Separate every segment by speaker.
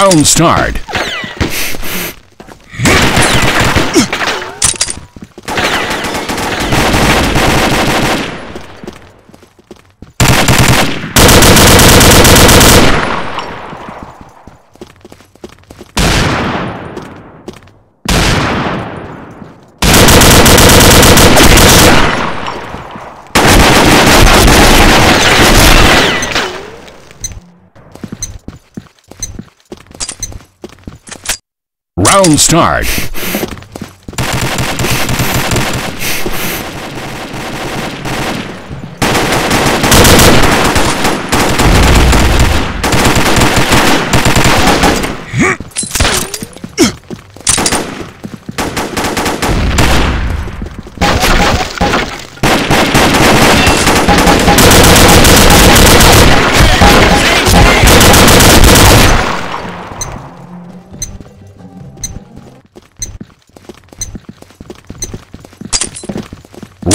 Speaker 1: Round start. Round start.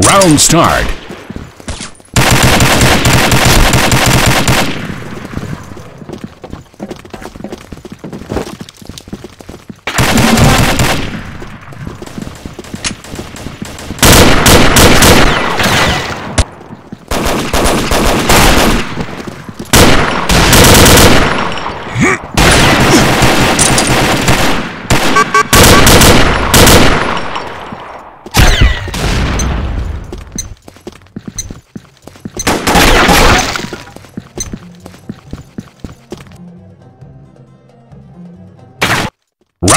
Speaker 1: Round start.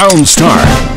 Speaker 1: Round start.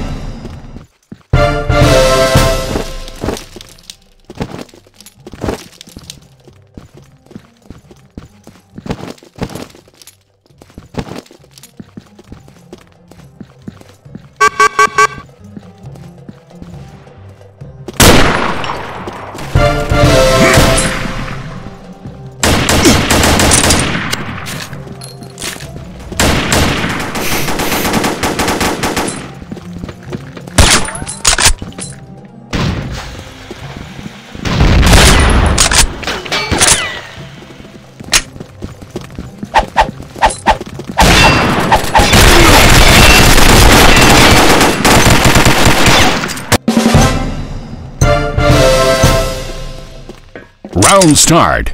Speaker 1: Round start.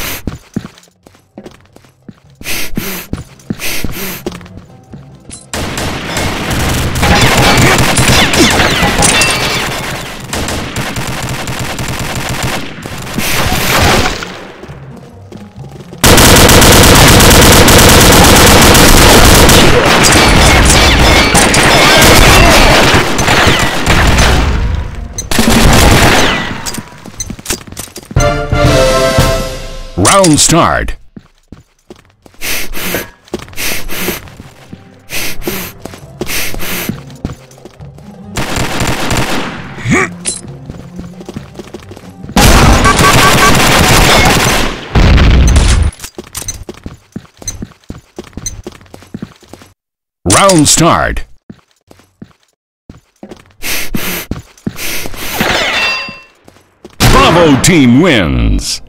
Speaker 1: Round start. Round start. Bravo team wins.